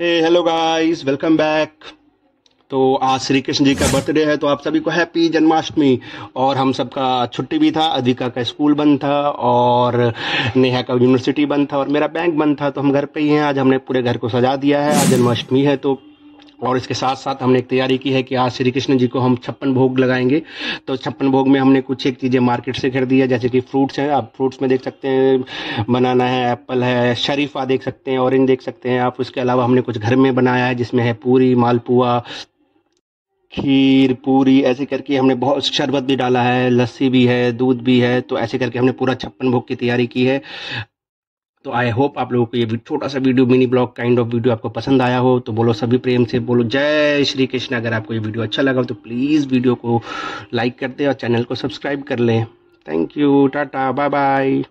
Hello guys welcome back तो आज श्री कृष्ण जी का बर्थडे है तो आप सभी को हैप्पी जन्माष्टमी। और हम सबका छुट्टी भी था अधिका का स्कूल बंद था, और नेहा का यूनिवर्सिटी बंद था, और मेरा बैंक बंद था तो हम घर पे ही हैं। आज हमने पूरे घर को सजा दिया है, आज जन्माष्टमी है तो और इसके साथ साथ हमने एक तैयारी की है कि आज श्री कृष्ण जी को हम छप्पन भोग लगाएँगे। तो छप्पन भोग में हमने कुछ एक चीज़ें मार्केट से खरीदी है, जैसे कि फ्रूट्स हैं। आप फ्रूट्स में देख सकते हैं, बनाना है, एप्पल है, शरीफा देख सकते हैं, ऑरेंज देख सकते हैं आप। उसके अलावा हमने कुछ घर में बनाया है, जिसमें है पूरी, मालपुआ, खीर, पूरी, ऐसे करके हमने बहुत शरबत भी डाला है, लस्सी भी है, दूध भी है। तो ऐसे करके हमने पूरा छप्पन भोग की तैयारी की है। तो आई होप आप लोगों को ये छोटा सा video mini blog kind of video आपको पसंद आया हो तो बोलो सभी प्रेम से बोलो, जय श्री कृष्ण। अगर आपको ये वीडियो अच्छा लगा हो तो प्लीज़ वीडियो को लाइक कर दे और चैनल को सब्सक्राइब कर लें। Thank you tata bye bye